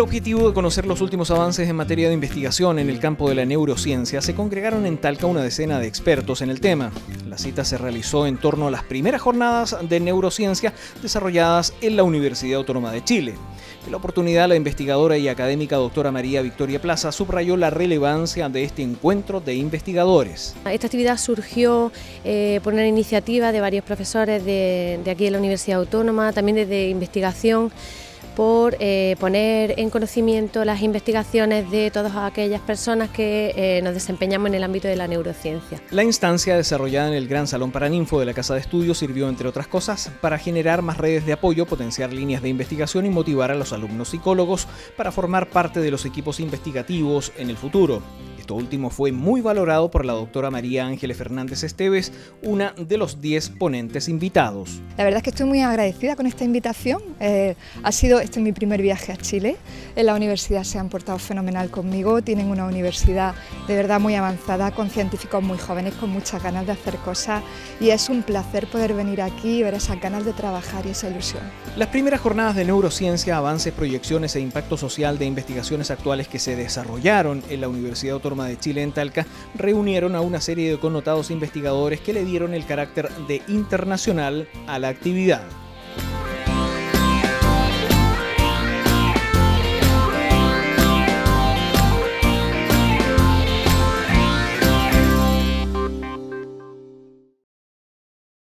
objetivo de conocer los últimos avances en materia de investigación en el campo de la neurociencia, se congregaron en Talca una decena de expertos en el tema. La cita se realizó en torno a las primeras jornadas de neurociencia desarrolladas en la Universidad Autónoma de Chile. En la oportunidad, la investigadora y académica doctora María Victoria Plaza subrayó la relevancia de este encuentro de investigadores. Esta actividad surgió eh, por una iniciativa de varios profesores de, de aquí de la Universidad Autónoma, también desde investigación por eh, poner en conocimiento las investigaciones de todas aquellas personas que eh, nos desempeñamos en el ámbito de la neurociencia. La instancia desarrollada en el Gran Salón Paraninfo de la Casa de Estudios sirvió, entre otras cosas, para generar más redes de apoyo, potenciar líneas de investigación y motivar a los alumnos psicólogos para formar parte de los equipos investigativos en el futuro. Esto último fue muy valorado por la doctora María Ángeles Fernández Esteves, una de los 10 ponentes invitados. La verdad es que estoy muy agradecida con esta invitación. Eh, ha sido este es mi primer viaje a Chile. En la universidad se han portado fenomenal conmigo. Tienen una universidad de verdad muy avanzada, con científicos muy jóvenes, con muchas ganas de hacer cosas. Y es un placer poder venir aquí y ver esas ganas de trabajar y esa ilusión. Las primeras jornadas de neurociencia, avances, proyecciones e impacto social de investigaciones actuales que se desarrollaron en la Universidad Autónoma de Chile en Talca reunieron a una serie de connotados investigadores que le dieron el carácter de internacional a la actividad.